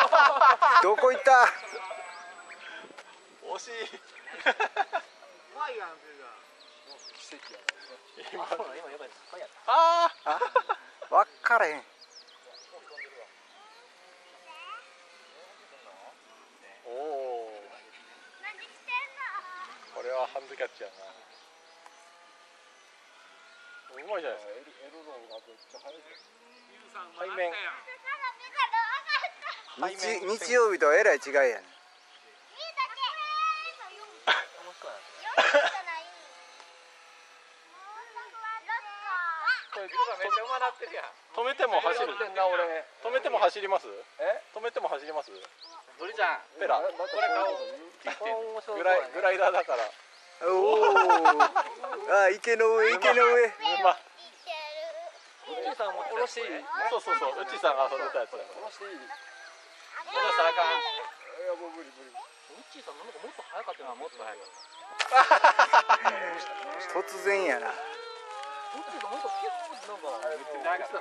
どこ行った？惜しい。ああからへん。おおこれはハンドキャッチやな。うまいじゃないですか。エルロンがめっちゃ速い。背面日日曜日とはえらい違いやね これめっちゃ馬なってるやん。止めても走る。止めても走ります？え？止めても走ります？ブリちゃん。ペラ。これ買おうこれ面白グライグライダーだから。おおあ池の上池の上。まあおじいさんも下ろしていい？そうそうそう。うちさんが遊んでたやつあかん。やもう無理無理ウッチーさんなんかもっと早かったなもっと早かった突然やな。ウッチーさんもっとピューってなんかなんか